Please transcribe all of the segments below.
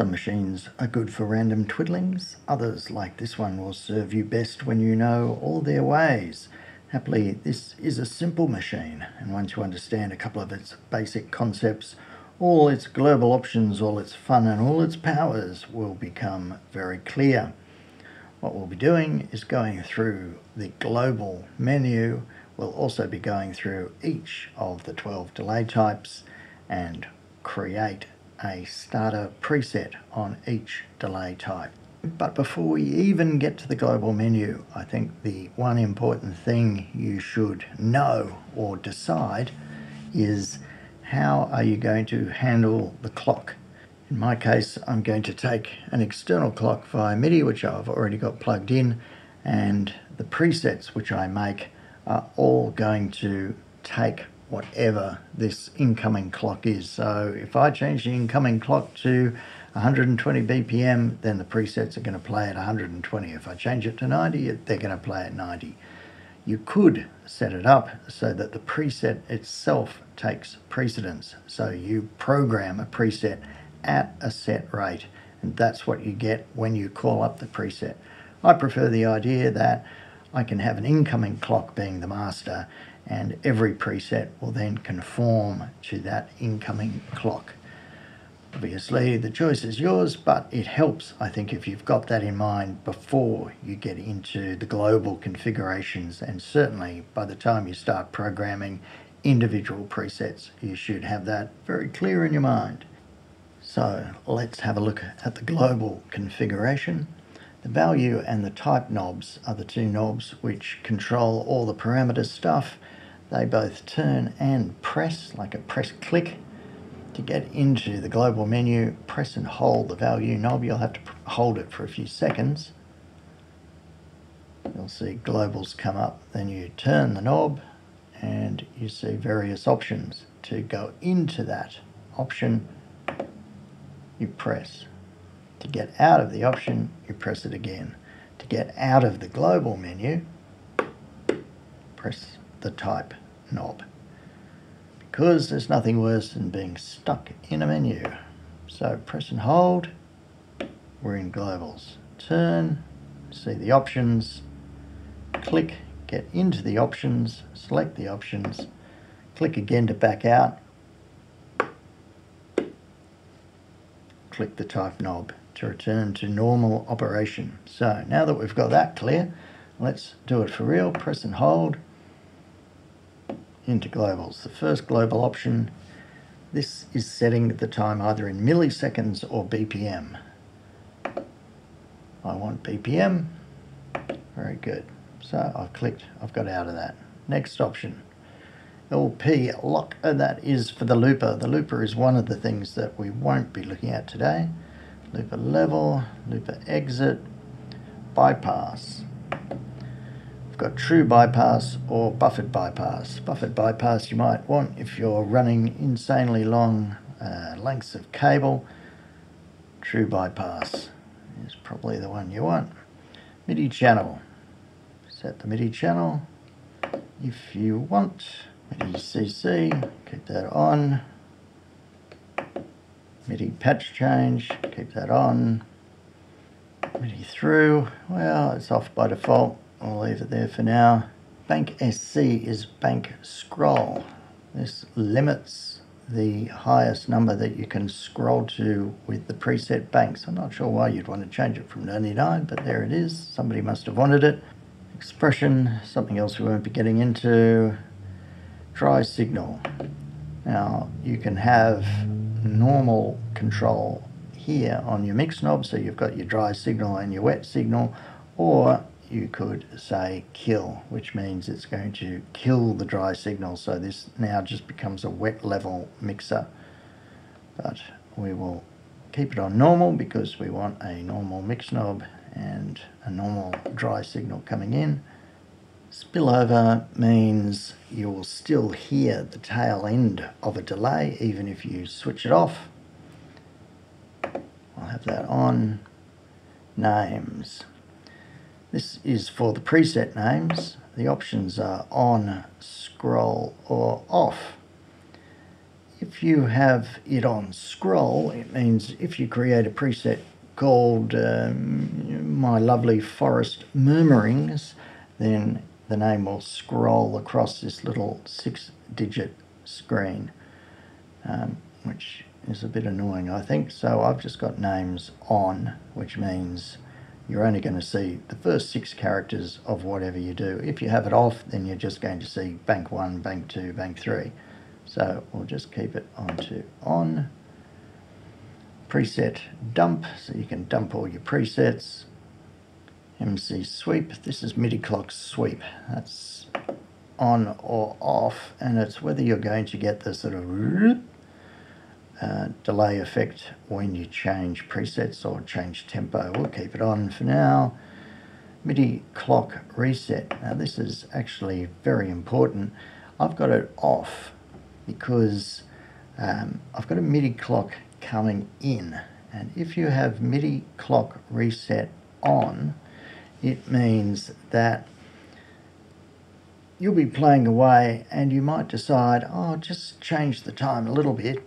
Some machines are good for random twiddlings, others, like this one, will serve you best when you know all their ways. Happily, this is a simple machine, and once you understand a couple of its basic concepts, all its global options, all its fun, and all its powers will become very clear. What we'll be doing is going through the global menu. We'll also be going through each of the 12 delay types and create a starter preset on each delay type. But before we even get to the global menu, I think the one important thing you should know or decide is how are you going to handle the clock in my case, I'm going to take an external clock via MIDI, which I've already got plugged in, and the presets which I make are all going to take whatever this incoming clock is. So if I change the incoming clock to 120 BPM, then the presets are going to play at 120. If I change it to 90, they're going to play at 90. You could set it up so that the preset itself takes precedence. So you program a preset at a set rate. And that's what you get when you call up the preset. I prefer the idea that I can have an incoming clock being the master and every preset will then conform to that incoming clock. Obviously, the choice is yours, but it helps, I think, if you've got that in mind before you get into the global configurations. And certainly by the time you start programming individual presets, you should have that very clear in your mind. So let's have a look at the global configuration. The value and the type knobs are the two knobs which control all the parameter stuff. They both turn and press like a press click. To get into the global menu, press and hold the value knob. You'll have to hold it for a few seconds. You'll see globals come up. Then you turn the knob and you see various options. To go into that option, you press. To get out of the option, you press it again. To get out of the global menu, press the type knob. Because there's nothing worse than being stuck in a menu. So press and hold, we're in globals. Turn, see the options, click, get into the options, select the options, click again to back out, click the type knob to return to normal operation. So now that we've got that clear, let's do it for real. Press and hold into globals. The first global option, this is setting the time either in milliseconds or BPM. I want BPM. Very good. So I've clicked, I've got out of that. Next option, LP lock, and uh, that is for the looper. The looper is one of the things that we won't be looking at today. Looper level, looper exit, bypass. Got true bypass or buffered bypass. Buffered bypass you might want if you're running insanely long uh, lengths of cable. True bypass is probably the one you want. MIDI channel. Set the MIDI channel if you want. MIDI CC, keep that on. MIDI patch change, keep that on. MIDI through, well, it's off by default. I'll leave it there for now. Bank SC is bank scroll. This limits the highest number that you can scroll to with the preset banks. I'm not sure why you'd want to change it from 99, but there it is. Somebody must have wanted it. Expression, something else we won't be getting into dry signal. Now you can have normal control here on your mix knob, so you've got your dry signal and your wet signal, or you could say kill, which means it's going to kill the dry signal. So this now just becomes a wet level mixer. But we will keep it on normal because we want a normal mix knob and a normal dry signal coming in. Spillover means you will still hear the tail end of a delay even if you switch it off. I'll have that on. Names. This is for the preset names. The options are on, scroll or off. if you have it on scroll, it means if you create a preset called um, My Lovely Forest Murmurings, then the name will scroll across this little six digit screen, um, which is a bit annoying, I think. So I've just got names on, which means you're only going to see the first six characters of whatever you do. If you have it off, then you're just going to see bank one, bank two, bank three. So we'll just keep it on to on. Preset dump, so you can dump all your presets. MC sweep, this is MIDI clock sweep. That's on or off, and it's whether you're going to get the sort of uh, delay effect when you change presets or change tempo. We'll keep it on for now. MIDI clock reset. Now this is actually very important. I've got it off because um, I've got a MIDI clock coming in and if you have MIDI clock reset on it means that you'll be playing away and you might decide oh just change the time a little bit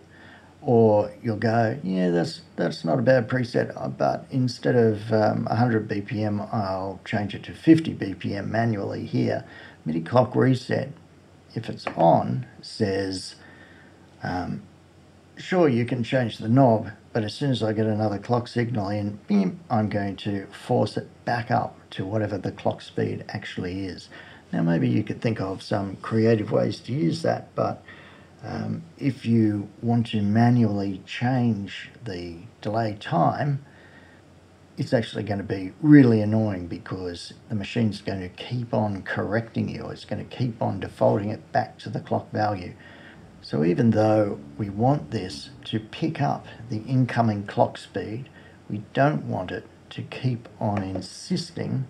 or you'll go yeah that's that's not a bad preset uh, but instead of um, 100 bpm I'll change it to 50 bpm manually here MIDI clock reset if it's on, says, um, sure, you can change the knob, but as soon as I get another clock signal in, beep, I'm going to force it back up to whatever the clock speed actually is. Now, maybe you could think of some creative ways to use that, but um, if you want to manually change the delay time, it's actually going to be really annoying because the machine's going to keep on correcting you. It's going to keep on defaulting it back to the clock value. So even though we want this to pick up the incoming clock speed, we don't want it to keep on insisting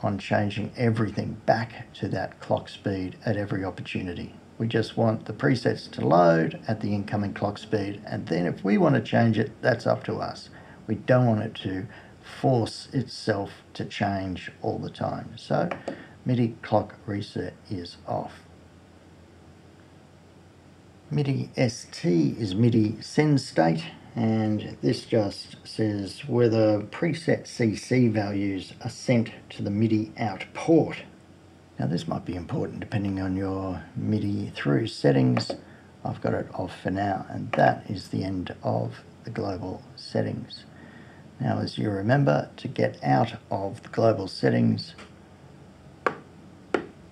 on changing everything back to that clock speed at every opportunity. We just want the presets to load at the incoming clock speed and then if we want to change it, that's up to us. We don't want it to force itself to change all the time. So MIDI clock reset is off. MIDI ST is MIDI send state and this just says whether preset CC values are sent to the MIDI out port. Now this might be important depending on your MIDI through settings. I've got it off for now and that is the end of the global settings. Now as you remember, to get out of the global settings,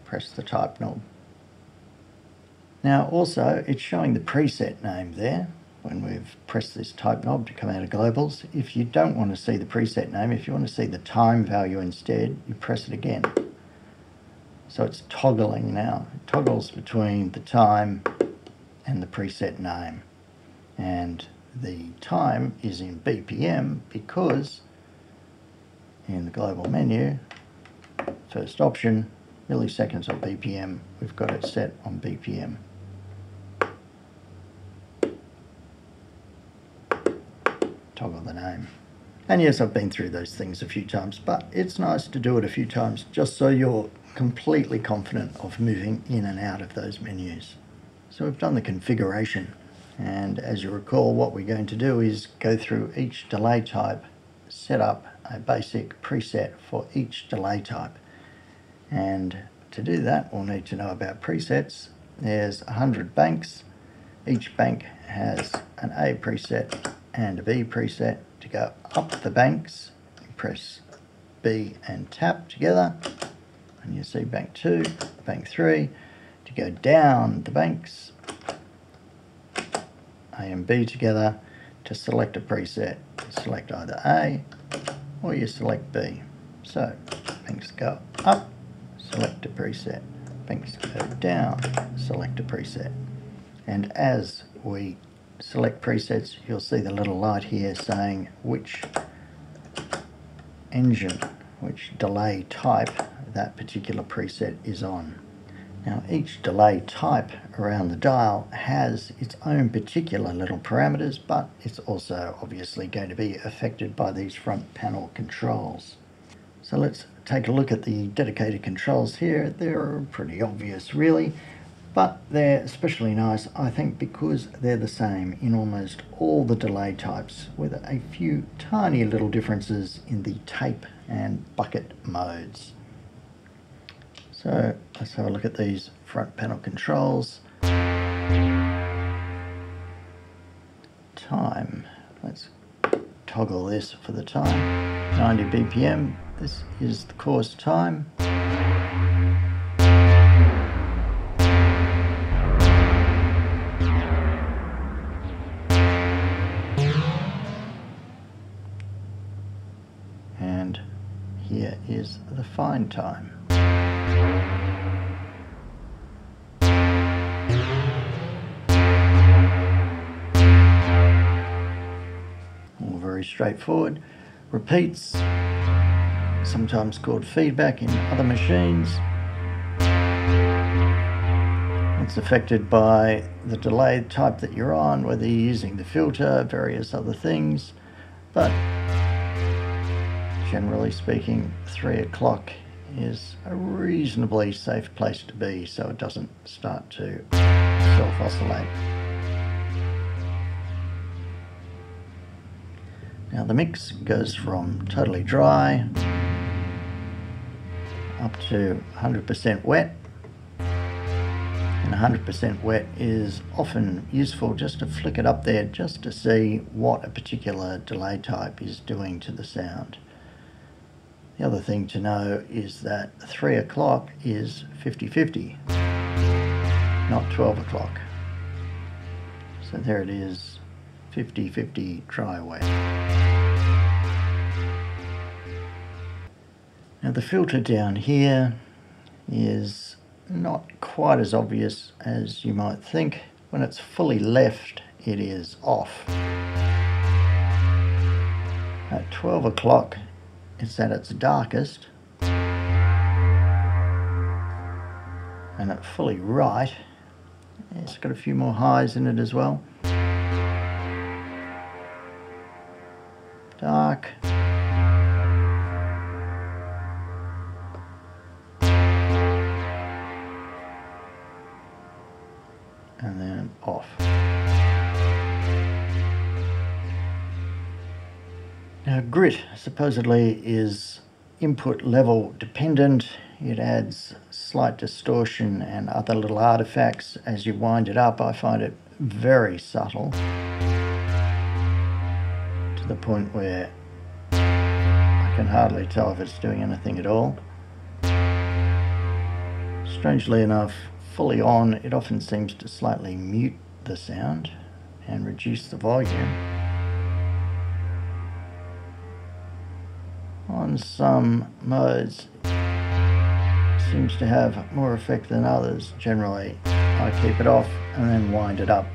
press the type knob. Now also, it's showing the preset name there when we've pressed this type knob to come out of globals. If you don't want to see the preset name, if you want to see the time value instead, you press it again. So it's toggling now. It toggles between the time and the preset name. And the time is in BPM because in the global menu, first option, milliseconds on BPM, we've got it set on BPM. Toggle the name. And yes, I've been through those things a few times, but it's nice to do it a few times just so you're completely confident of moving in and out of those menus. So we've done the configuration and as you recall what we're going to do is go through each delay type set up a basic preset for each delay type. And to do that we'll need to know about presets. There's 100 banks. Each bank has an A preset and a B preset. To go up the banks press B and tap together and you see bank 2 bank 3 to go down the banks a and B together to select a preset. Select either A or you select B. So things go up, select a preset. Things go down, select a preset. And as we select presets, you'll see the little light here saying which engine, which delay type that particular preset is on. Now each delay type around the dial has its own particular little parameters, but it's also obviously going to be affected by these front panel controls. So let's take a look at the dedicated controls here. They're pretty obvious really. but they're especially nice, I think, because they're the same in almost all the delay types, with a few tiny little differences in the tape and bucket modes. So let's have a look at these front panel controls. Time. Let's toggle this for the time. 90 BPM. This is the coarse time. And here is the fine time. Straightforward. Repeats, sometimes called feedback in other machines. It's affected by the delay type that you're on, whether you're using the filter, various other things. But generally speaking, three o'clock is a reasonably safe place to be so it doesn't start to self Now the mix goes from totally dry up to 100% wet. And 100% wet is often useful just to flick it up there just to see what a particular delay type is doing to the sound. The other thing to know is that 3 o'clock is 50-50, not 12 o'clock. So there it is, 50-50 dry wet. Now the filter down here is not quite as obvious as you might think. When it's fully left, it is off. At 12 o'clock, it's at its darkest. And at fully right, it's got a few more highs in it as well. Dark. Grit supposedly is input level dependent. It adds slight distortion and other little artifacts as you wind it up. I find it very subtle to the point where I can hardly tell if it's doing anything at all. Strangely enough, fully on, it often seems to slightly mute the sound and reduce the volume. On some modes seems to have more effect than others. Generally, I keep it off and then wind it up.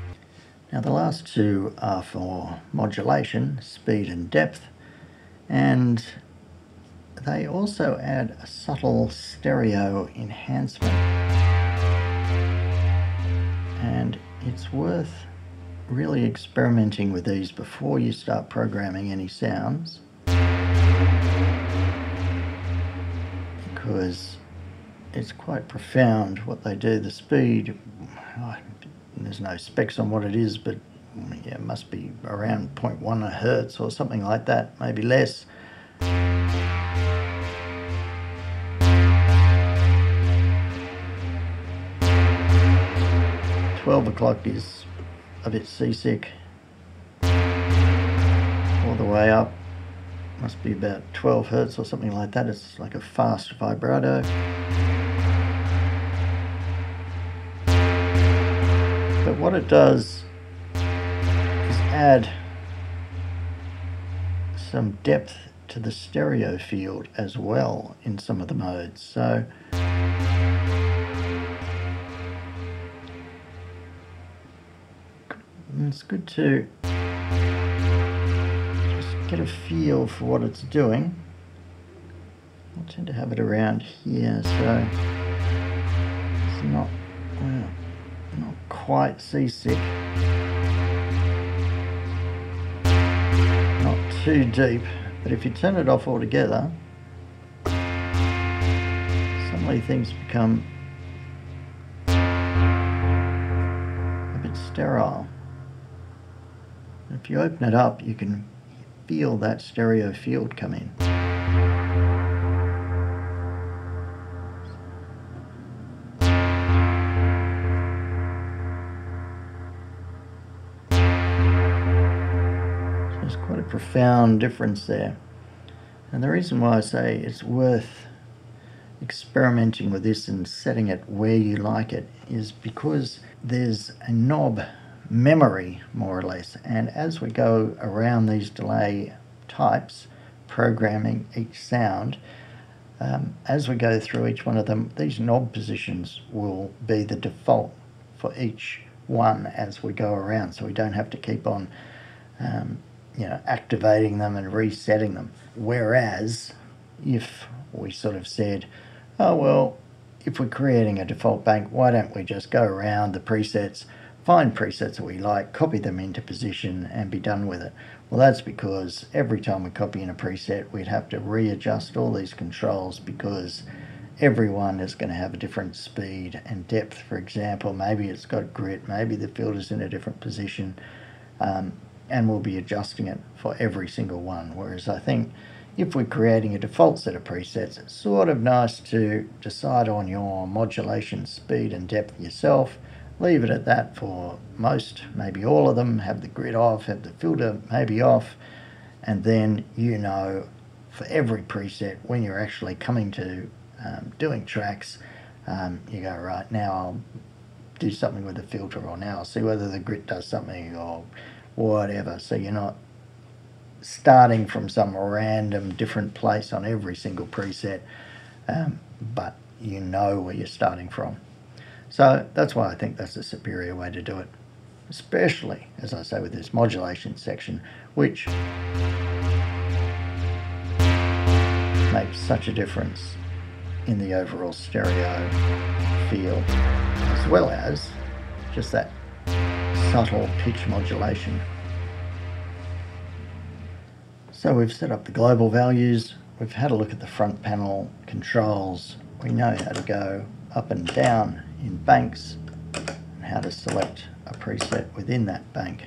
Now the last two are for modulation, speed and depth, and they also add a subtle stereo enhancement. And it's worth really experimenting with these before you start programming any sounds because it's quite profound what they do. The speed, there's no specs on what it is, but yeah, it must be around 0.1 hertz or something like that, maybe less. Twelve o'clock is a bit seasick all the way up must be about 12 hertz or something like that. It's like a fast vibrato. But what it does is add some depth to the stereo field as well in some of the modes. So it's good to get a feel for what it's doing. I tend to have it around here, so it's not not quite seasick, not too deep. But if you turn it off altogether, suddenly things become a bit sterile. If you open it up, you can feel that stereo field come in. So there's quite a profound difference there. And the reason why I say it's worth experimenting with this and setting it where you like it is because there's a knob memory, more or less. And as we go around these delay types, programming each sound, um, as we go through each one of them, these knob positions will be the default for each one as we go around. So we don't have to keep on, um, you know, activating them and resetting them. Whereas if we sort of said, oh, well, if we're creating a default bank, why don't we just go around the presets, find presets that we like, copy them into position and be done with it. Well, that's because every time we copy in a preset, we'd have to readjust all these controls because everyone is going to have a different speed and depth. For example, maybe it's got grit, maybe the filter's in a different position, um, and we'll be adjusting it for every single one. Whereas I think if we're creating a default set of presets, it's sort of nice to decide on your modulation speed and depth yourself. Leave it at that for most, maybe all of them. Have the grit off, have the filter maybe off, and then you know for every preset when you're actually coming to um, doing tracks, um, you go, right, now I'll do something with the filter, or now I'll see whether the grit does something, or whatever. So you're not starting from some random different place on every single preset, um, but you know where you're starting from. So that's why I think that's a superior way to do it, especially, as I say, with this modulation section, which makes such a difference in the overall stereo feel, as well as just that subtle pitch modulation. So we've set up the global values, we've had a look at the front panel controls, we know how to go up and down in banks and how to select a preset within that bank.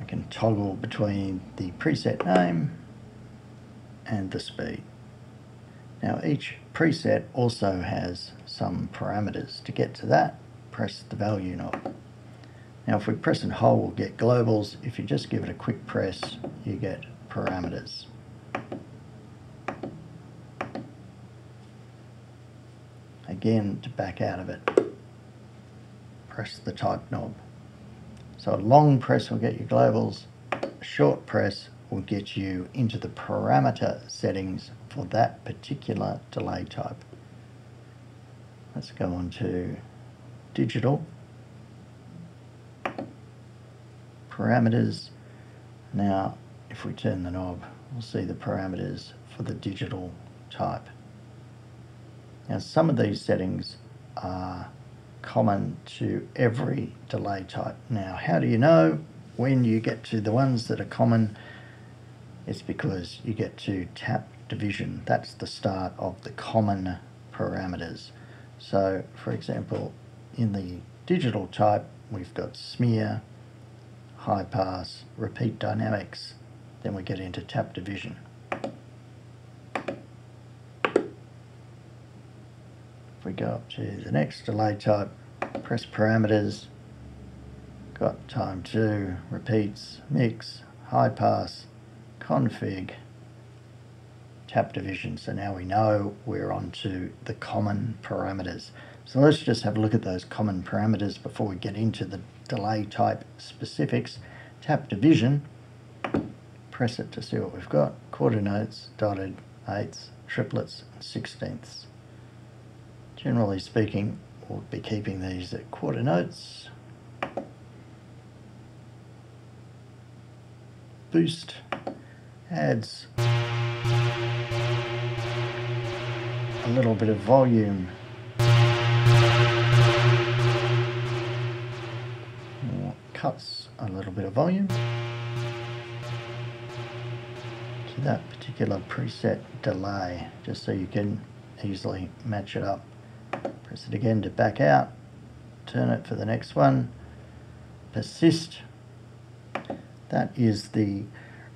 I can toggle between the preset name and the speed. Now each preset also has some parameters. To get to that, press the value knob. Now if we press and hold, we'll get globals. If you just give it a quick press, you get parameters. To back out of it, press the type knob. So a long press will get you globals, a short press will get you into the parameter settings for that particular delay type. Let's go on to digital, parameters. Now, if we turn the knob, we'll see the parameters for the digital type. Now, some of these settings are common to every delay type. Now, how do you know when you get to the ones that are common? It's because you get to tap division. That's the start of the common parameters. So, for example, in the digital type, we've got smear, high pass, repeat dynamics, then we get into tap division. If we go up to the next delay type, press parameters, got time 2, repeats, mix, high pass, config, tap division. So now we know we're on to the common parameters. So let's just have a look at those common parameters before we get into the delay type specifics. Tap division, press it to see what we've got. Quarter notes, dotted, eighths, triplets, sixteenths. Generally speaking, we'll be keeping these at quarter notes. Boost adds a little bit of volume. Cuts a little bit of volume. To that particular preset delay just so you can easily match it up press it again to back out turn it for the next one. Persist. That is the,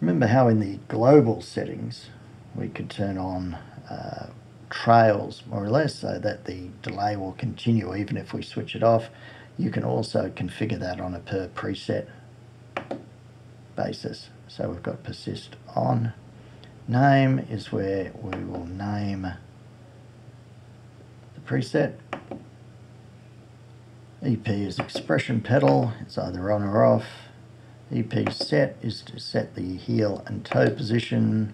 remember how in the global settings we could turn on uh, trails more or less so that the delay will continue even if we switch it off. You can also configure that on a per preset basis. So we've got persist on. Name is where we will preset. EP is expression pedal, it's either on or off. EP set is to set the heel and toe position.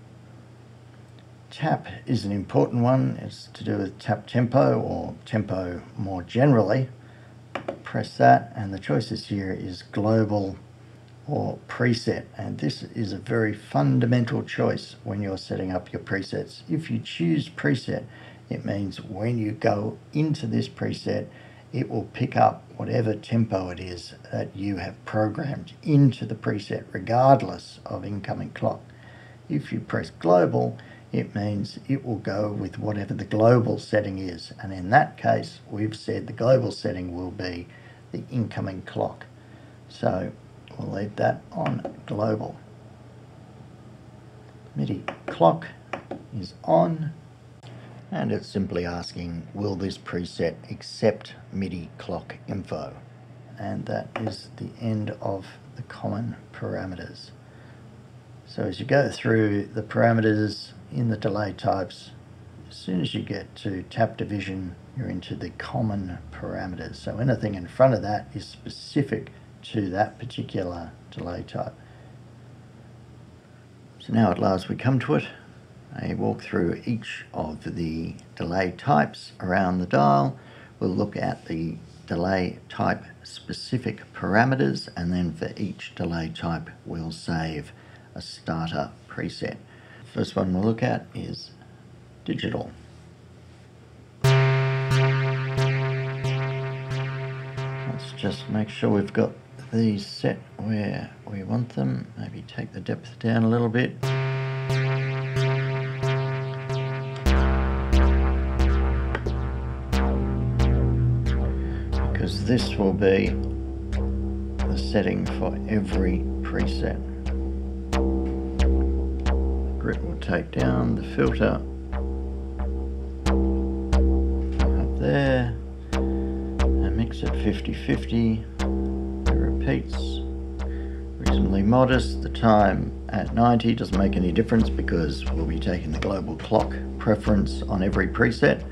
Tap is an important one, it's to do with tap tempo or tempo more generally. Press that and the choices here is global or preset and this is a very fundamental choice when you're setting up your presets. If you choose preset it means when you go into this preset it will pick up whatever tempo it is that you have programmed into the preset regardless of incoming clock. If you press global it means it will go with whatever the global setting is and in that case we've said the global setting will be the incoming clock. So we'll leave that on global. MIDI clock is on and it's simply asking will this preset accept MIDI clock info and that is the end of the common parameters. So as you go through the parameters in the delay types as soon as you get to tap division you're into the common parameters so anything in front of that is specific to that particular delay type. So now at last we come to it. I walk through each of the delay types around the dial. We'll look at the delay type specific parameters and then for each delay type we'll save a starter preset. First one we'll look at is digital. Let's just make sure we've got these set where we want them. Maybe take the depth down a little bit. Because this will be the setting for every preset. Grit will take down the filter up there and mix it 50-50 It repeats. Reasonably modest. The time at 90 doesn't make any difference because we'll be taking the global clock preference on every preset.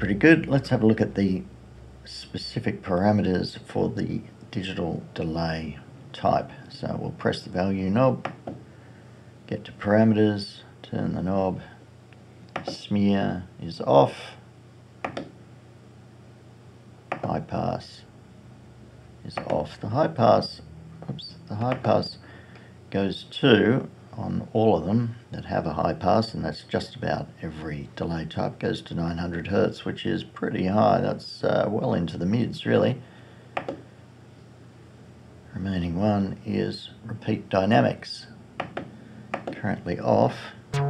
Pretty good. Let's have a look at the specific parameters for the digital delay type. So we'll press the value knob, get to parameters, turn the knob, smear is off, high pass is off. The high pass, oops, the high pass goes to on all of them that have a high pass and that's just about every delay type goes to 900 hertz which is pretty high. That's uh, well into the mids really. Remaining one is repeat dynamics. Currently off. So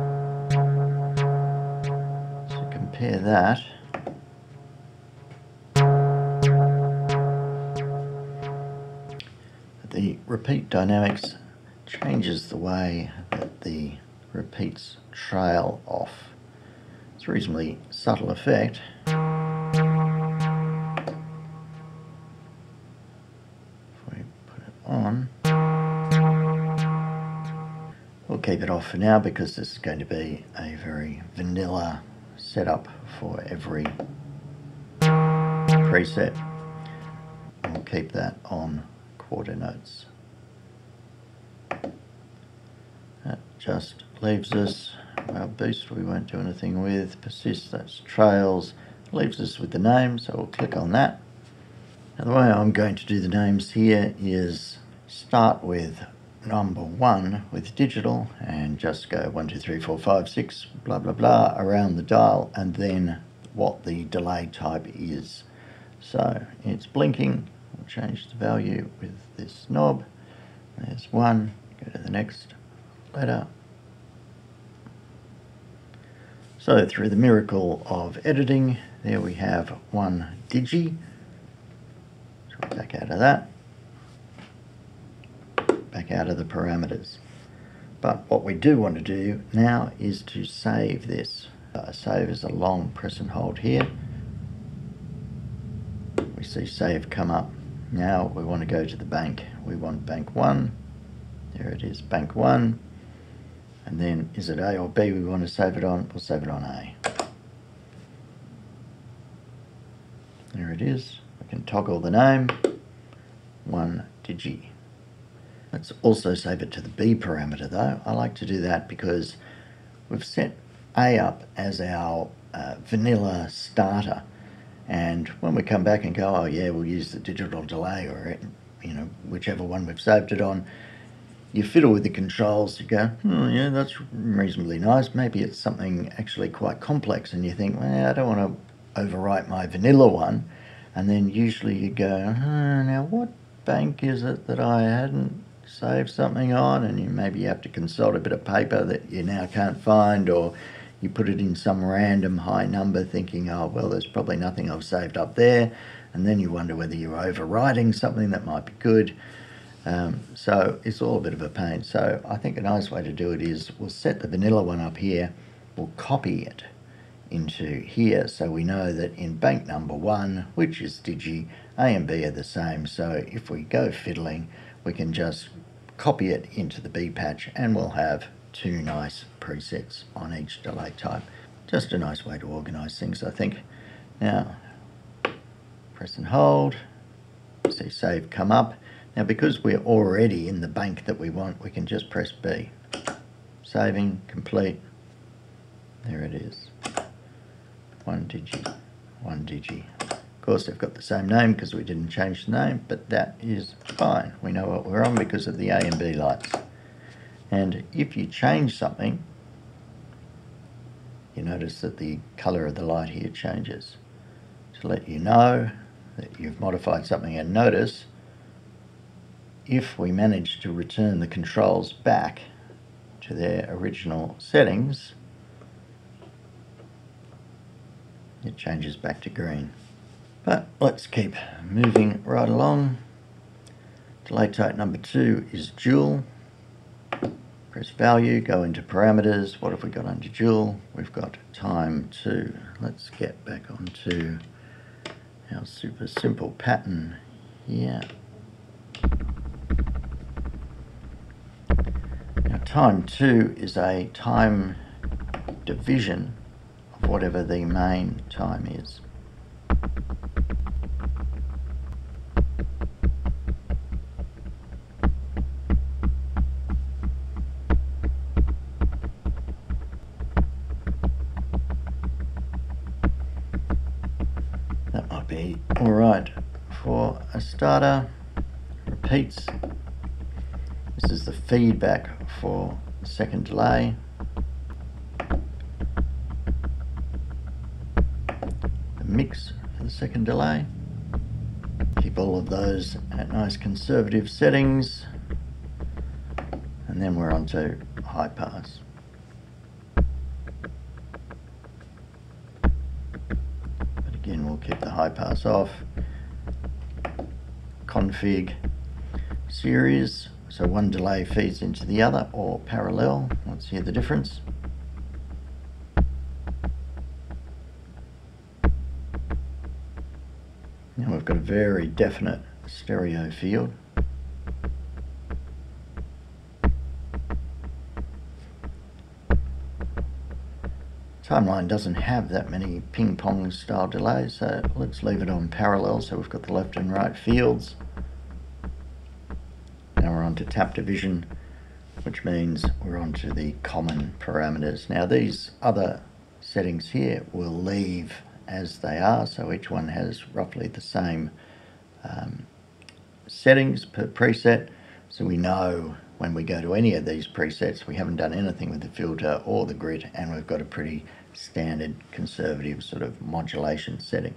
compare that. The repeat dynamics changes the way that the repeats trail off. It's a reasonably subtle effect. If we put it on, we'll keep it off for now because this is going to be a very vanilla setup for every preset. We'll keep that on quarter notes. That just leaves us, our boost we won't do anything with, persist that's trails, leaves us with the name so we'll click on that. Now the way I'm going to do the names here is start with number one with digital and just go one, two, three, four, five, six, blah, blah, blah around the dial and then what the delay type is. So it's blinking, We'll change the value with this knob. There's one, go to the next letter. So through the miracle of editing, there we have one digi. So back out of that. Back out of the parameters. But what we do want to do now is to save this. Uh, save as a long press and hold here. We see save come up. Now we want to go to the bank. We want bank one. There it is, bank one. And then is it A or B we want to save it on? We'll save it on A. There it is. We can toggle the name. One digi. Let's also save it to the B parameter though. I like to do that because we've set A up as our uh, vanilla starter. And when we come back and go, oh yeah, we'll use the digital delay or, you know, whichever one we've saved it on, you fiddle with the controls, you go, oh yeah, that's reasonably nice. Maybe it's something actually quite complex and you think, well, I don't want to overwrite my vanilla one. And then usually you go, oh, now what bank is it that I hadn't saved something on and you maybe have to consult a bit of paper that you now can't find or you put it in some random high number thinking oh well there's probably nothing I've saved up there and then you wonder whether you're overwriting something that might be good um, so it's all a bit of a pain so I think a nice way to do it is we'll set the vanilla one up here we'll copy it into here so we know that in bank number one which is digi A and B are the same so if we go fiddling we can just copy it into the B patch and we'll have two nice presets on each delay type. Just a nice way to organize things, I think. Now, press and hold, see save come up. Now, because we're already in the bank that we want, we can just press B. Saving, complete. There it is. One digi, one digi. Of course, they've got the same name because we didn't change the name, but that is fine. We know what we're on because of the A and B lights. And if you change something, you notice that the colour of the light here changes. To let you know that you've modified something and notice, if we manage to return the controls back to their original settings, it changes back to green. But let's keep moving right along. Delay type number two is dual. Press value, go into parameters. What have we got under dual? We've got time two. Let's get back onto our super simple pattern here. Now time two is a time division of whatever the main time is. That might be alright, for a starter, repeats. This is the feedback for second delay. The mix for the second delay. Keep all of those at nice conservative settings. And then we're on to high pass. But again, we'll keep the high pass off. Config series, so one delay feeds into the other or parallel. Let's hear the difference. Now we've got a very definite stereo field. Timeline doesn't have that many ping pong style delays, so let's leave it on parallel so we've got the left and right fields. Tap division, which means we're on to the common parameters. Now these other settings here will leave as they are, so each one has roughly the same um, settings per preset, so we know when we go to any of these presets we haven't done anything with the filter or the grit and we've got a pretty standard conservative sort of modulation setting.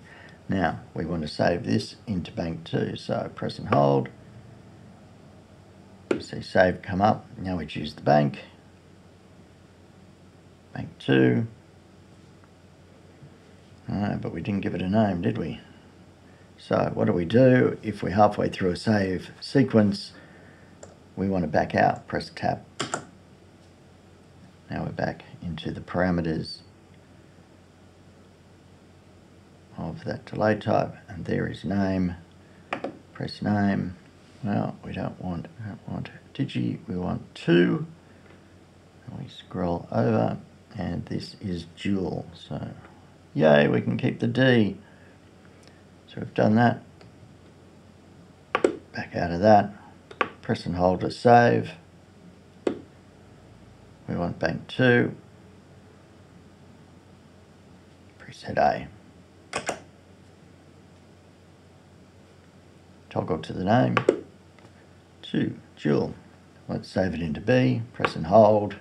Now we want to save this into bank 2 so press and hold see save come up now we choose the bank bank 2 No, but we didn't give it a name, did we? So what do we do if we're halfway through a save sequence? We want to back out, press tab. Now we're back into the parameters of that delay type and there is name. Press name. Well, we don't want, don't want digi, we want two. And we scroll over and this is dual. So yay, we can keep the D. So we've done that. Back out of that. Press and hold to save. We want bank 2. Preset A. Toggle to the name. 2. Dual. Let's save it into B. Press and hold.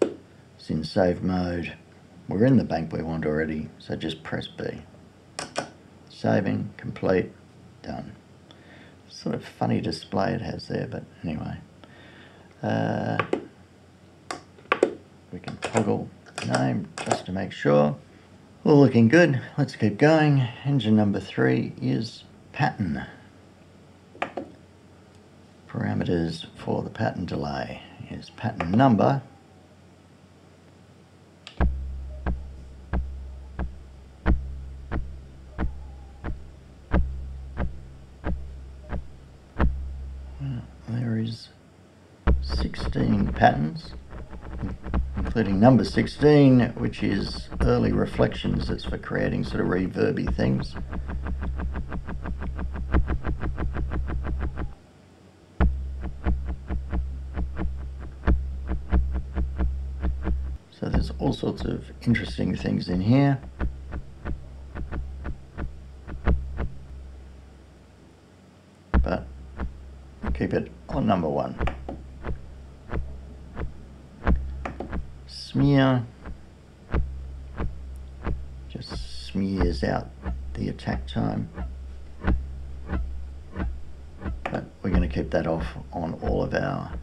It's in save mode. We're in the bank we want already, so just press B. Saving, complete, done. Sort of funny display it has there, but anyway. Uh, we can toggle name just to make sure. All looking good. Let's keep going. Engine number three is pattern. Parameters for the pattern delay. Is pattern number. There is 16 patterns including number 16 which is early reflections it's for creating sort of reverby things all sorts of interesting things in here but keep it on number one. Smear just smears out the attack time. But we're going to keep that off on all of our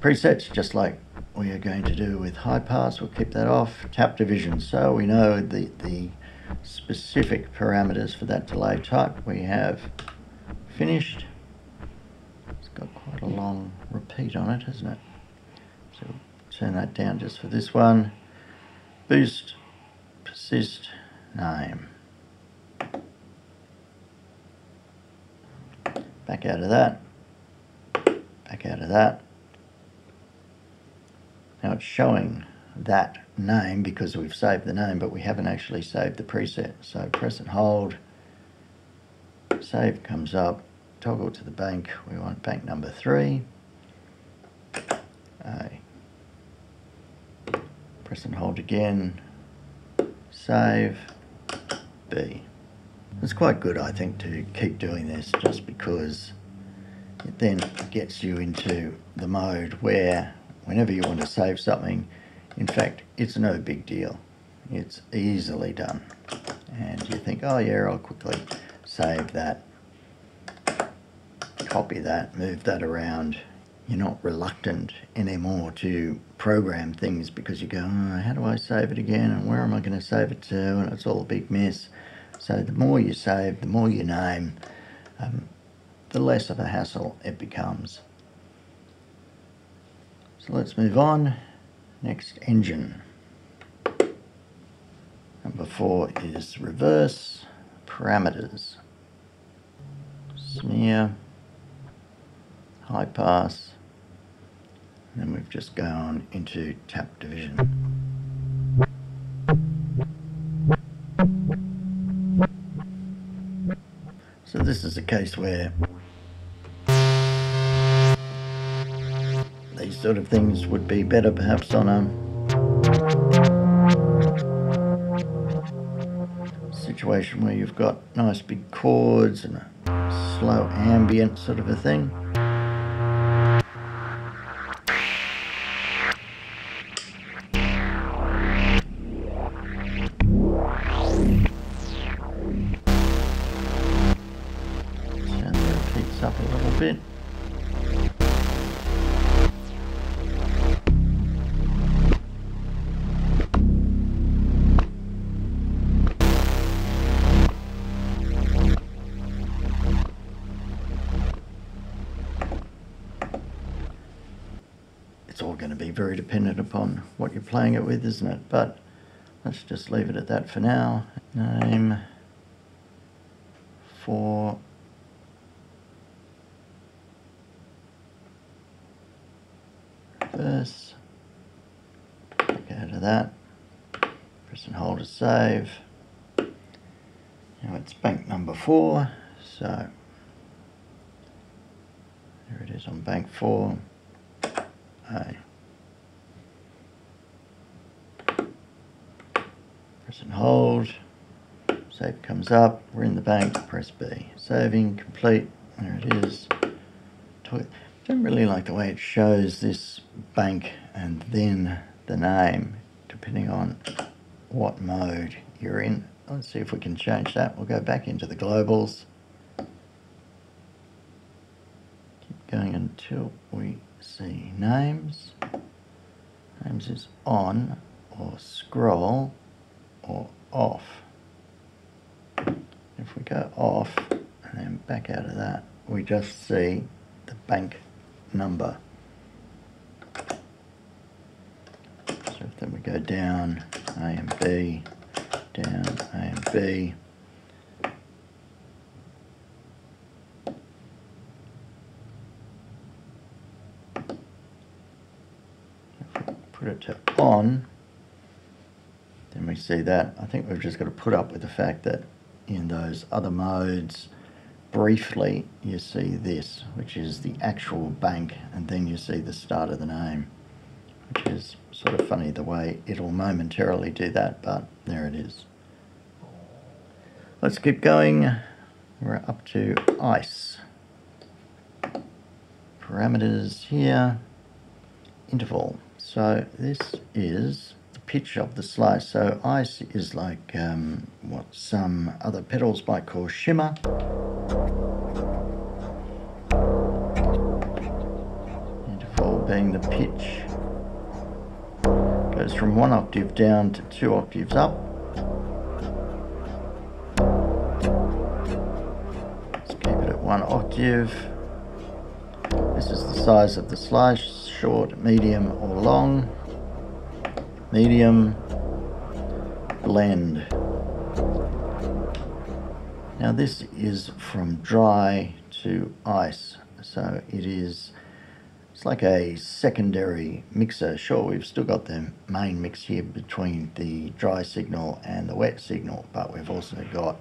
presets, just like we are going to do with high pass. We'll keep that off. Tap division, so we know the, the specific parameters for that delay type. We have finished. It's got quite a long repeat on it, hasn't it? So turn that down just for this one. Boost, persist, name. Back out of that. Back out of that. Now it's showing that name because we've saved the name, but we haven't actually saved the preset. So press and hold. Save comes up toggle to the bank. We want bank number three. A. Press and hold again. Save. B. It's quite good, I think, to keep doing this just because it then gets you into the mode where whenever you want to save something, in fact, it's no big deal. It's easily done. And you think, oh yeah, I'll quickly save that copy that, move that around. You're not reluctant anymore to program things because you go, oh, how do I save it again and where am I going to save it to? And it's all a big mess. So the more you save, the more you name, um, the less of a hassle it becomes. So let's move on. Next engine. Number four is reverse parameters. Smear high pass, and then we've just gone into tap division. So this is a case where sort of things would be better perhaps on a situation where you've got nice big chords and a slow ambient sort of a thing. Going to be very dependent upon what you're playing it with, isn't it? But let's just leave it at that for now. Name for reverse. Go to that. Press and hold to save. Now it's bank number four, so there it is on bank four. A. Press and hold. Save comes up. We're in the bank. Press B. Saving complete. There it is. Don't really like the way it shows this bank and then the name, depending on what mode you're in. Let's see if we can change that. We'll go back into the globals. Keep going until we see names. Names is on or scroll or off. If we go off and then back out of that, we just see the bank number. So then we go down A and B, down A and B, put it to on, then we see that. I think we've just got to put up with the fact that in those other modes, briefly you see this, which is the actual bank, and then you see the start of the name, which is sort of funny the way it'll momentarily do that, but there it is. Let's keep going. We're up to ice. Parameters here, interval. So this is pitch of the slice. So ice is like um, what some other pedals might call shimmer. Interval being the pitch. Goes from one octave down to two octaves up. Let's keep it at one octave. This is the size of the slice short, medium or long. Medium, blend. Now this is from dry to ice, so it is it's like a secondary mixer. Sure, we've still got the main mix here between the dry signal and the wet signal, but we've also got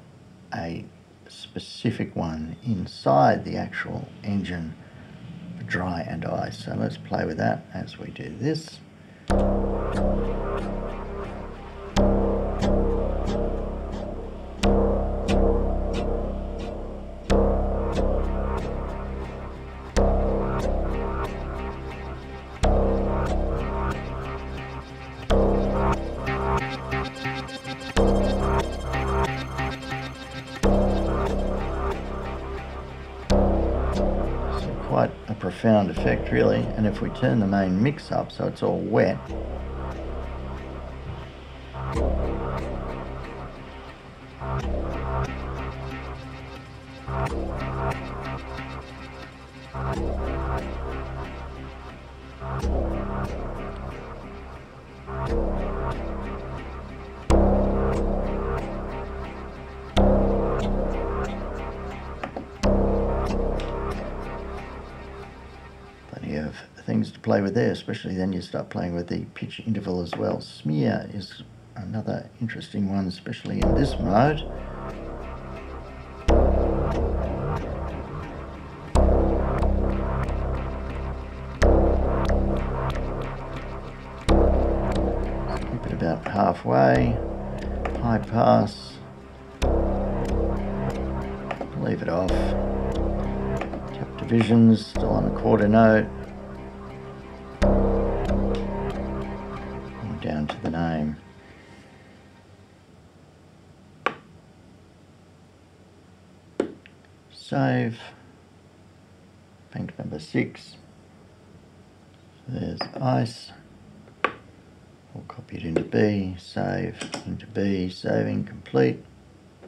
a specific one inside the actual engine for dry and ice. So let's play with that as we do this. Effect really and if we turn the main mix up so it's all wet play with there, especially then you start playing with the pitch interval as well. Smear is another interesting one, especially in this mode. Keep it about halfway, high pass, leave it off. Tap divisions, still on a quarter note. Save. Bank number six. So there's ice. We'll copy it into B, save into B, saving complete.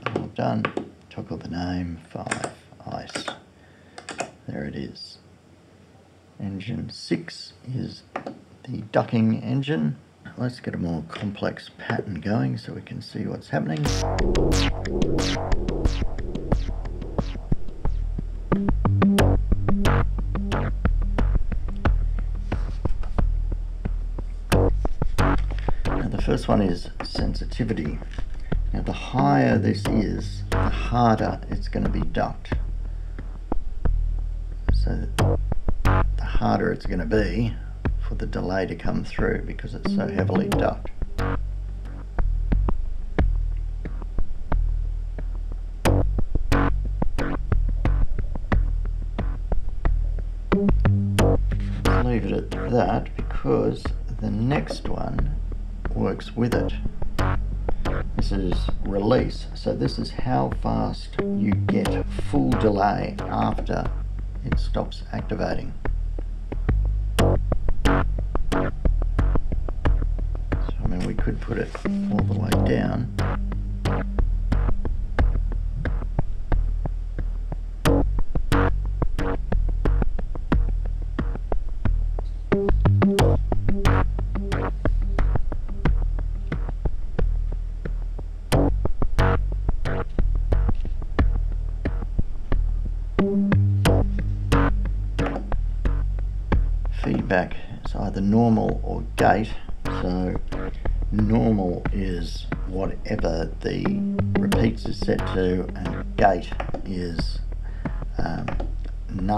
All done. Toggle the name, five, ice. There it is. Engine 6 is the ducking engine. Let's get a more complex pattern going so we can see what's happening. One is sensitivity. Now the higher this is, the harder it's going to be ducked. So the harder it's going to be for the delay to come through because it's so heavily ducked. leave it at that because the next one works with it. This is release, so this is how fast you get full delay after it stops activating. So I mean we could put it all the way down.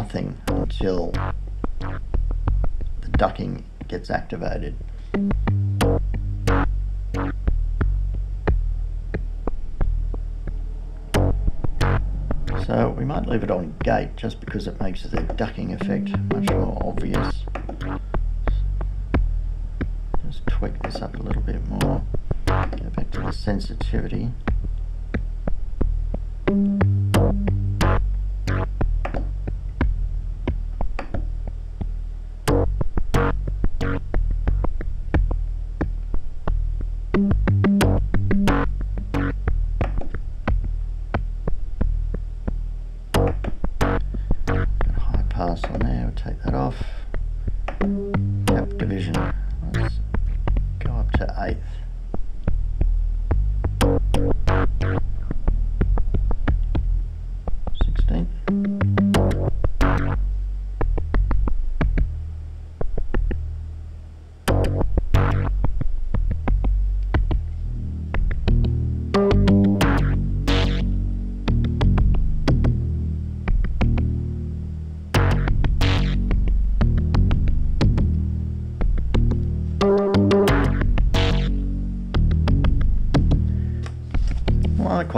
Nothing until the ducking gets activated. So we might leave it on gate just because it makes the ducking effect much more obvious. Just tweak this up a little bit more. Go back to the sensitivity.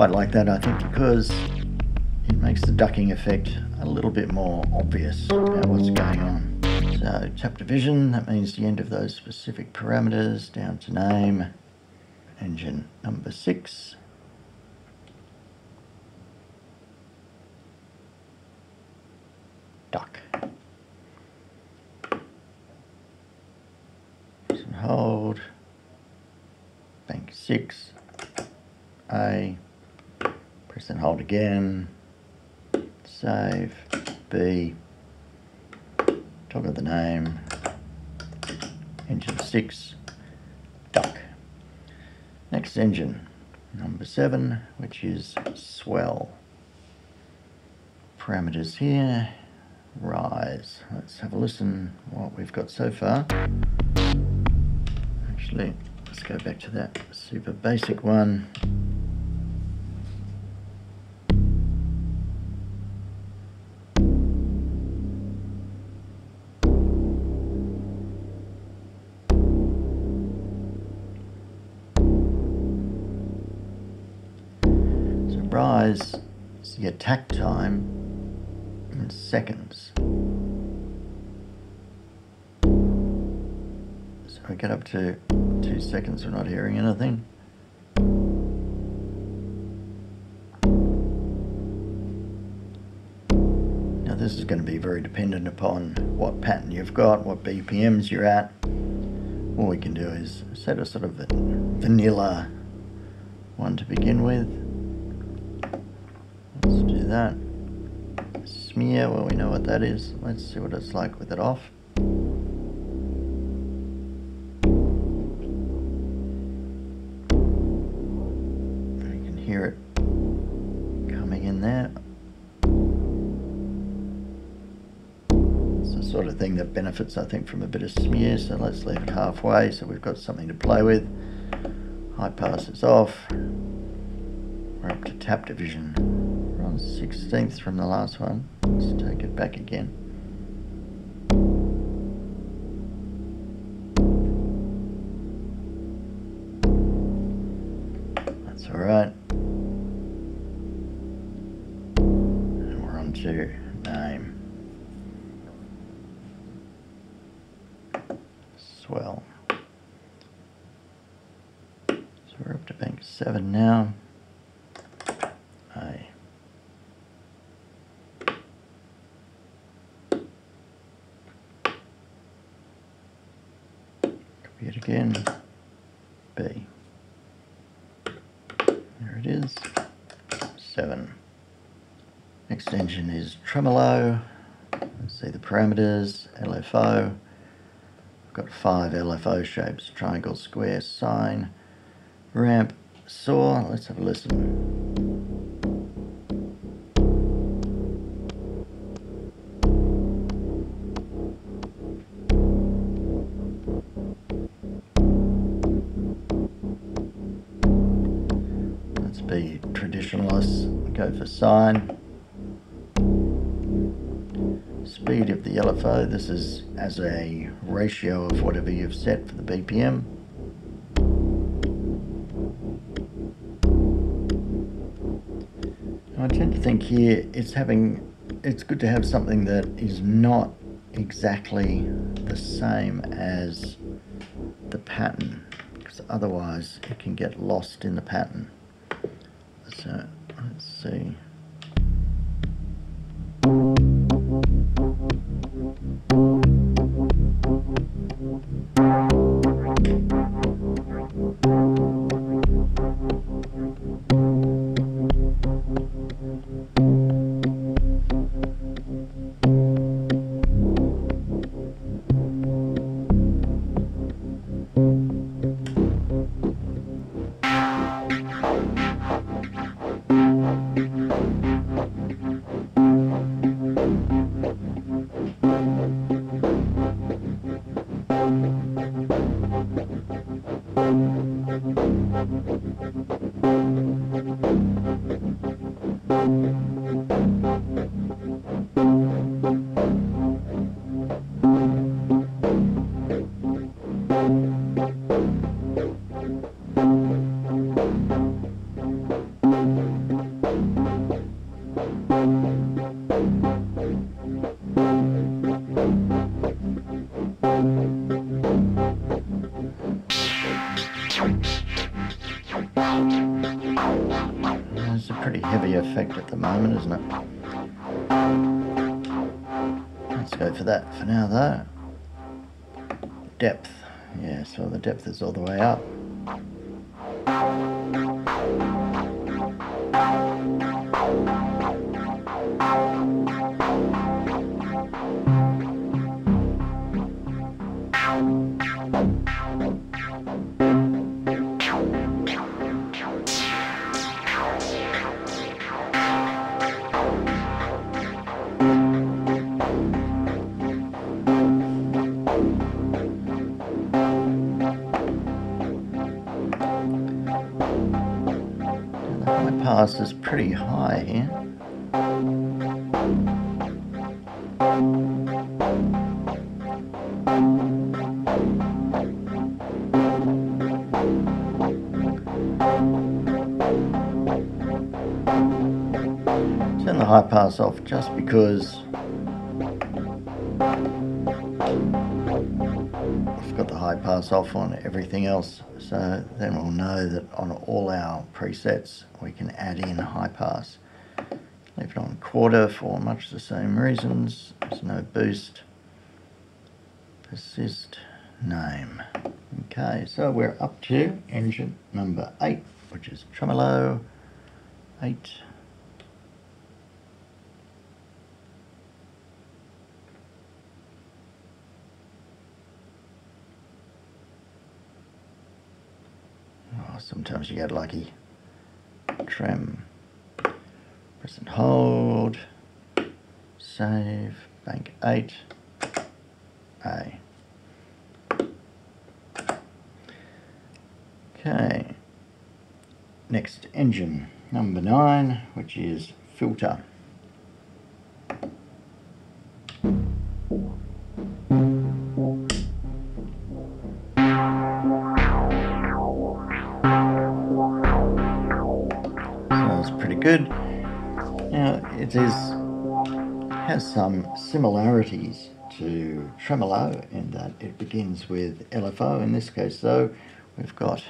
Quite like that, I think, because it makes the ducking effect a little bit more obvious about what's going on. So, tap division, that means the end of those specific parameters, down to name, engine number six. Duck. Press and hold. Bank six. A, press and hold again, save, B, toggle the name, engine 6, duck. Next engine, number 7, which is swell. Parameters here, rise. Let's have a listen what we've got so far. Actually, let's go back to that super basic one. Get up to two seconds, we're not hearing anything. Now this is going to be very dependent upon what pattern you've got, what BPMs you're at. All we can do is set a sort of a vanilla one to begin with. Let's do that. smear, well we know what that is. Let's see what it's like with it off. Benefits I think from a bit of smear, so let's leave it halfway so we've got something to play with. High pass is off. We're up to tap division. We're on 16th from the last one. Let's take it back again. Tremolo. Let's see the parameters. LFO. I've got five LFO shapes. Triangle, square, sine, ramp, saw. Let's have a listen. Speed of the LFO. This is as a ratio of whatever you've set for the BPM. I tend to think here it's having it's good to have something that is not exactly the same as the pattern because otherwise it can get lost in the pattern. So let's see. So the depth is all the way up. Pass is pretty high. Turn the high pass off just because I've got the high pass off on everything else so then we'll know that on all our presets we can add in high pass. Leave it on quarter for much the same reasons. There's no boost. Persist name. Okay, so we're up to engine number eight, which is tremolo eight. Oh, sometimes you get lucky. Trim. press and hold, save, bank 8, A. Okay, next engine, number 9, which is filter. Sounds good. Now it is has some similarities to tremolo in that it begins with LFO. In this case, though, we've got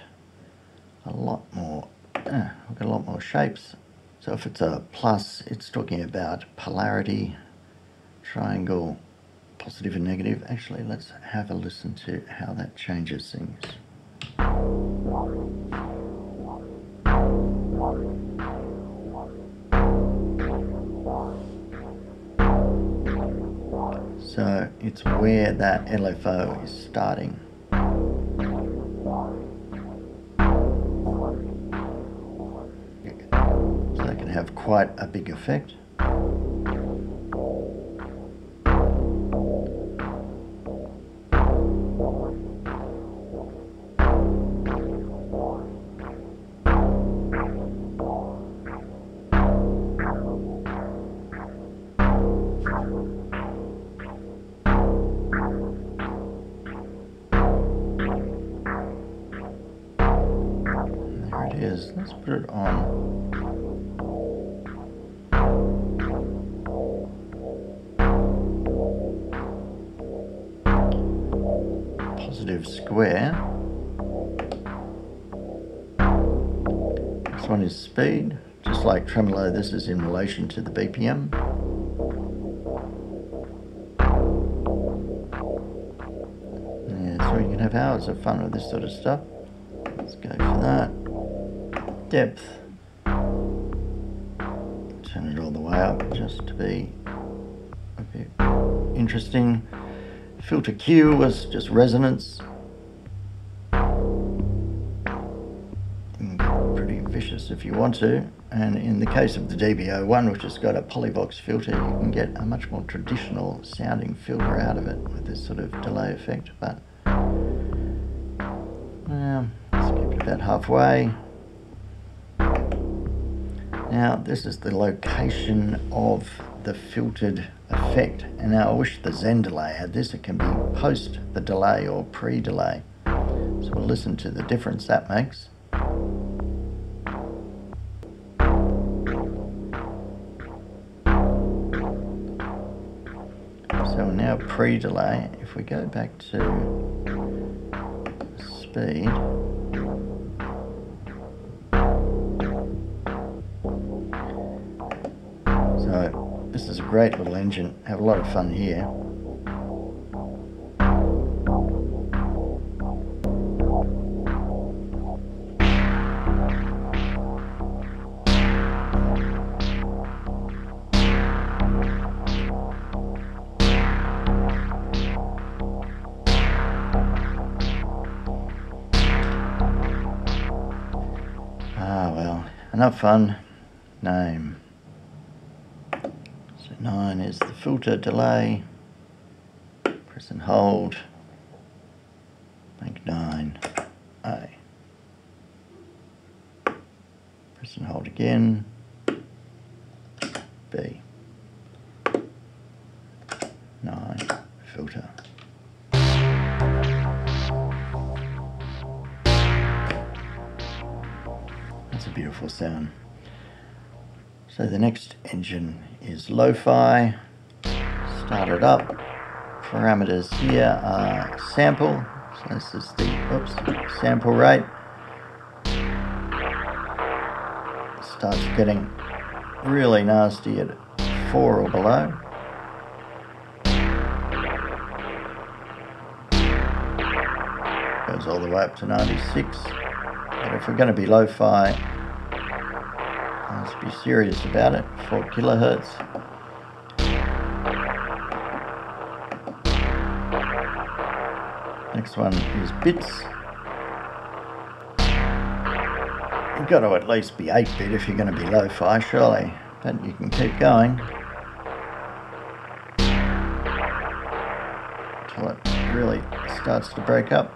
a lot more. Uh, we've got a lot more shapes. So if it's a plus, it's talking about polarity, triangle, positive and negative. Actually, let's have a listen to how that changes things. So it's where that LFO is starting. So that can have quite a big effect. Tremolo, this is in relation to the BPM. Yeah, so you can have hours of fun with this sort of stuff. Let's go for that. Depth. Turn it all the way up just to be a bit interesting. Filter Q was just resonance. If you want to. And in the case of the DB01, which has got a Polivoks filter, you can get a much more traditional sounding filter out of it with this sort of delay effect. But um, let's keep it about halfway. Now this is the location of the filtered effect. And now I wish the Zen delay had this. It can be post the delay or pre-delay. So we'll listen to the difference that makes. Pre-delay, if we go back to speed, so this is a great little engine, have a lot of fun here. Fun. Name. So nine is the filter delay. Press and hold. So the next engine is lo-fi. Start it up. Parameters here are sample. So this is the oops sample rate. Starts getting really nasty at four or below. Goes all the way up to 96. But if we're going to be lo-fi, let's be serious about it. 4 kilohertz. Next one is bits. You've got to at least be 8 bit if you're going to be lo fi, surely. But you can keep going. Until it really starts to break up.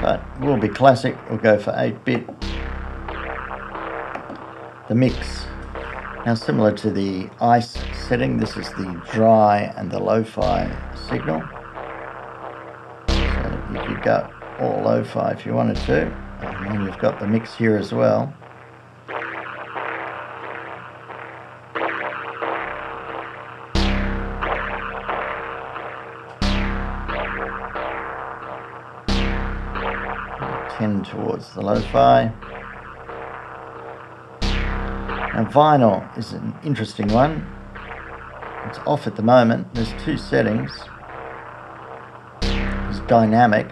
But we'll be classic, we'll go for 8 bit. The mix. Now, similar to the ice setting, this is the dry and the lo fi signal. So you could go all lo fi if you wanted to. And then you've got the mix here as well. Tend towards the lo-fi. Now vinyl is an interesting one. It's off at the moment. There's two settings. It's dynamic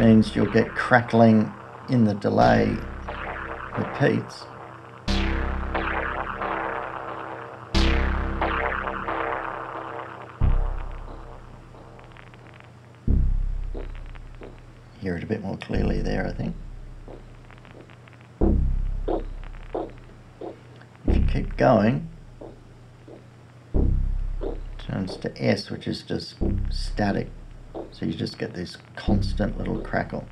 means you'll get crackling in the delay repeats. Hear it a bit more clearly there, I think. Going, turns to S, which is just static. So you just get this constant little crackle.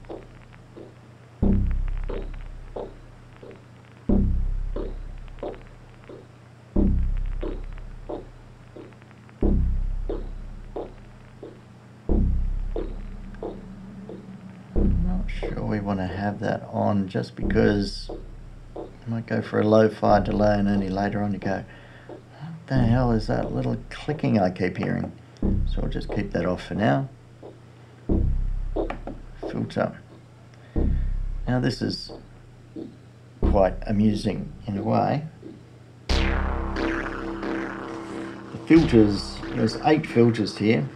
Not sure we want to have that on just because might go for a lo-fi delay and only later on you go, what the hell is that little clicking I keep hearing? So I'll just keep that off for now filter. Now this is quite amusing in a way. The filters, there's eight filters here.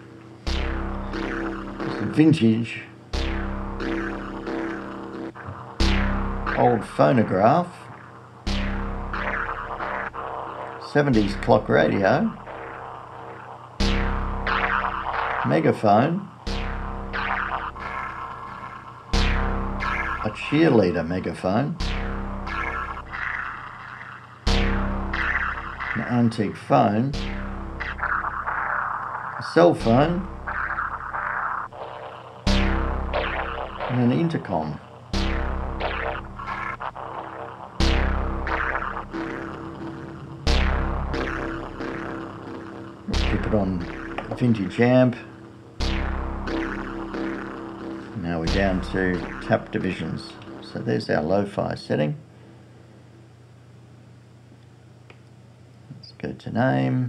Vintage old phonograph, 70s clock radio, megaphone, a cheerleader megaphone, an antique phone, a cell phone, and an intercom. It on vintage amp. Now we're down to tap divisions. So there's our lo-fi setting. Let's go to name.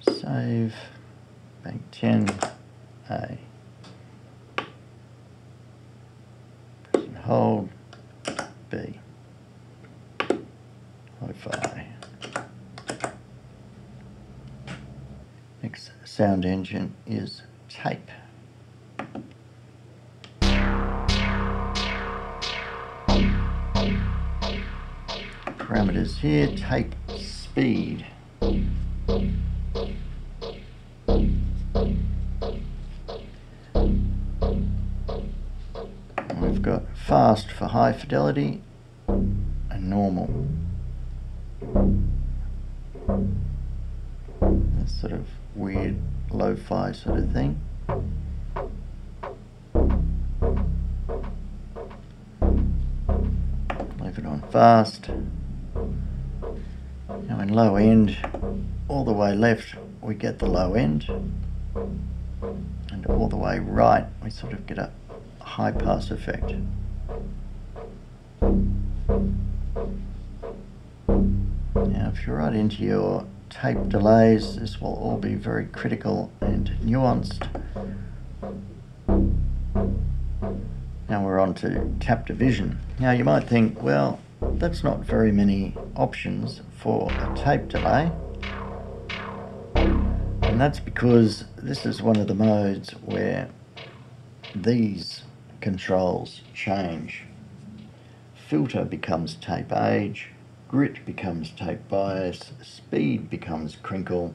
Save. Bank 10. A. Press and hold. B. Lo-fi. Next sound engine is dTape. Parameters here, tape speed. we've got fast for high fidelity and normal. That's sort of weird lo-fi sort of thing. Leave it on fast. Now in low end, all the way left we get the low end and all the way right we sort of get a high pass effect. Now if you're right into your tape delays. This will all be very critical and nuanced. Now we're on to tap division. Now you might think, well, that's not very many options for a tape delay. And that's because this is one of the modes where these controls change. Filter becomes tape age, grit becomes tape bias, speed becomes crinkle,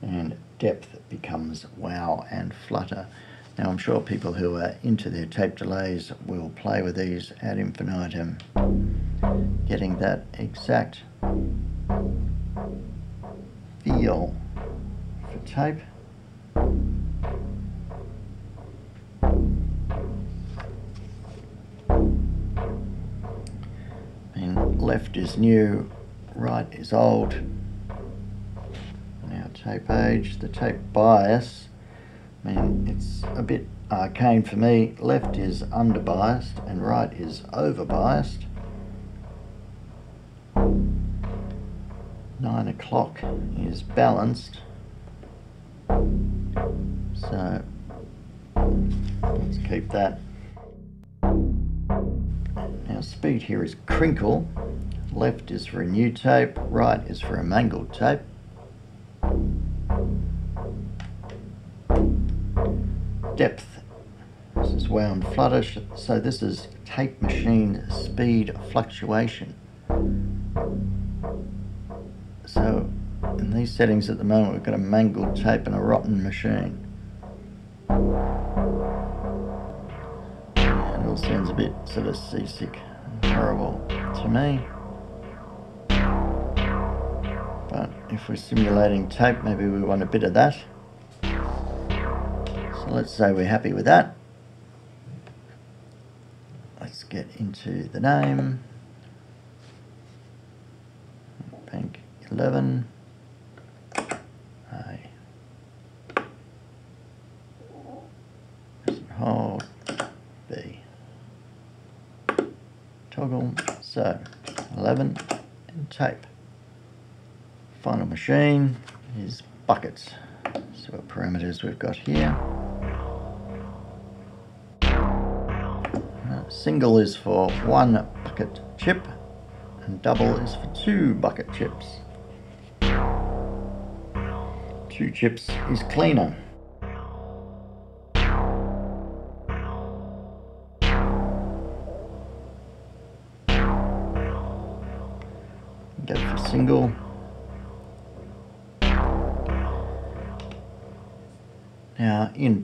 and depth becomes wow and flutter. Now I'm sure people who are into their tape delays will play with these ad infinitum, getting that exact feel for tape. Left is new, right is old. Now tape age, the tape bias I mean, it's a bit arcane for me. Left is under-biased and right is over-biased. Nine o'clock is balanced. So let's keep that. Now speed here is crinkle. Left is for a new tape, right is for a mangled tape. depth. This is wow and flutter, so this is tape machine speed fluctuation. So in these settings at the moment we've got a mangled tape and a rotten machine. It all sounds a bit sort of seasick and horrible to me. If we're simulating tape, maybe we want a bit of that. So let's say we're happy with that. Let's get into the name. Bank 11. A. hold. B. Toggle. So 11 and tape. Final machine is buckets. So what parameters we've got here. Single is for one bucket chip and double is for two bucket chips. Two chips is cleaner.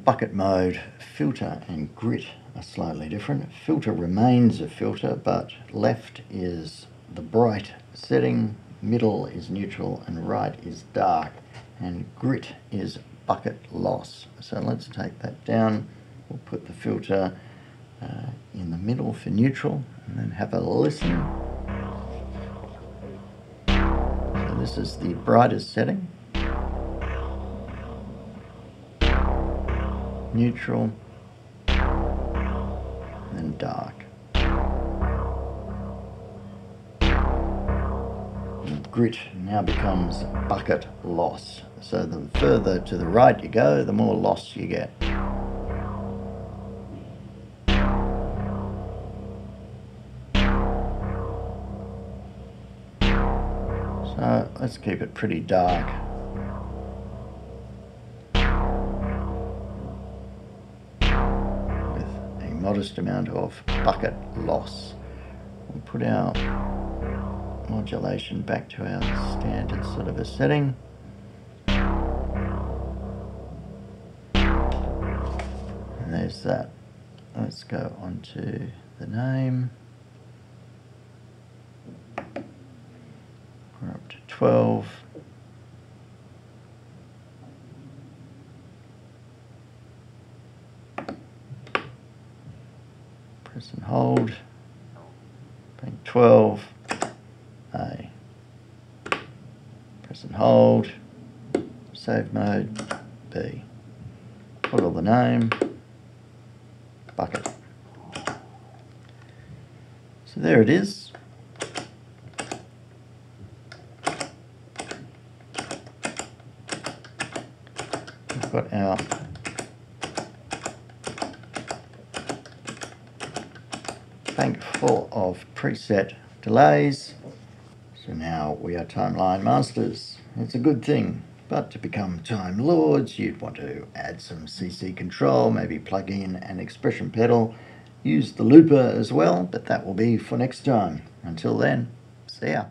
Bucket mode, filter and grit are slightly different. Filter remains a filter, but left is the bright setting, middle is neutral, and right is dark. And grit is bucket loss. So let's take that down. We'll put the filter uh, in the middle for neutral, and then have a listen. So this is the brightest setting. Neutral, and dark. grit now becomes bucket loss. So the further to the right you go, the more loss you get. So let's keep it pretty dark. Modest amount of bucket loss. We'll put our modulation back to our standard sort of a setting. And there's that. Let's go on to the name. We're up to 12. press and hold, bank 12, A, press and hold, save mode, B, put all the name, bucket. So there it is. We've got our bank full of preset delays. So now we are timeline masters. It's a good thing. But to become time lords, you'd want to add some CC control, maybe plug in an expression pedal, use the looper as well, but that will be for next time. Until then, see ya.